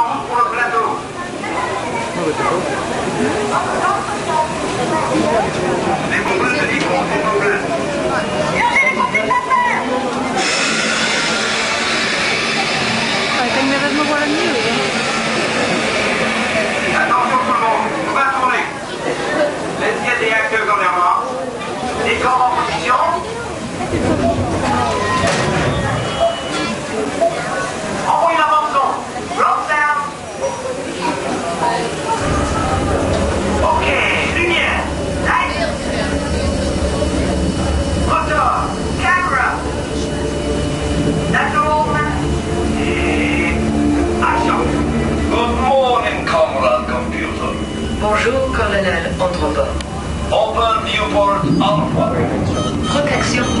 Pour le plateau. Les bombeuse de Nico sont en place. Ale tak mnie wezmą wolę miły. Attention tout le monde, on va tourner. Laissez des acteurs les. Les corps en position. Bonjour, colonel Andropov. Open Newport Alpha. Protection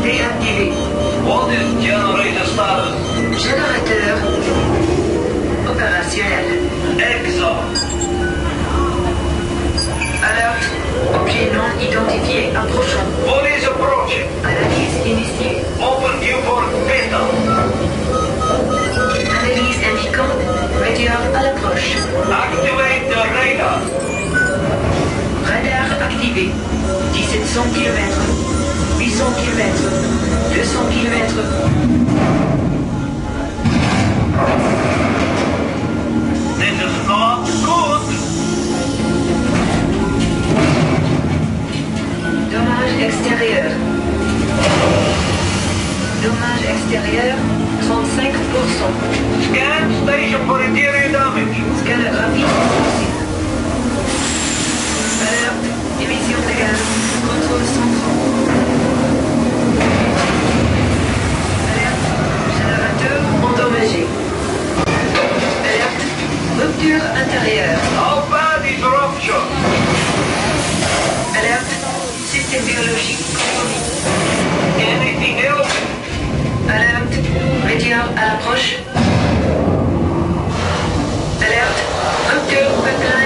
1700 km. 800 km. 200 km. This is not good. Dommage extérieur. Dommage extérieur 35%. Scan station for interior damage. Scanner rapide à l'approche. Alerte.